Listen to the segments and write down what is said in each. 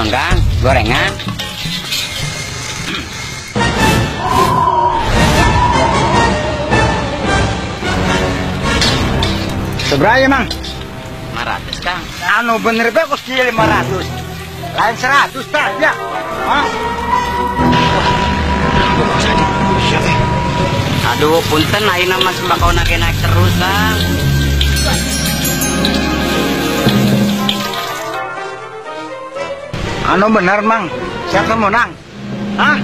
naon kang gorengan Seberapa mang? 500 kang Anu bener be kieu 500. Lain 100 tah ya. Hah? aduh punten ayeuna mah sembako naik naik terus kang Anu bener mang. Siapa menang? Hah?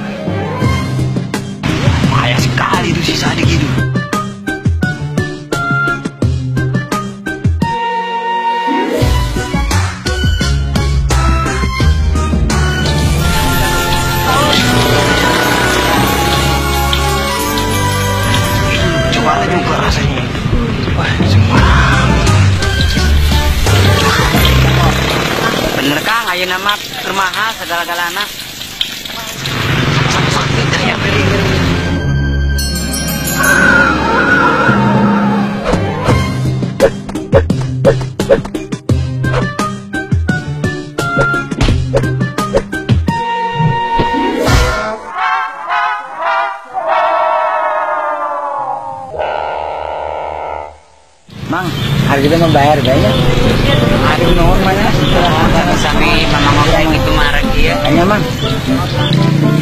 Bener kang ayeuna mah keur mahal segala-galana Mang, hari kita membayar kayaknya. Aduh, nomor mana?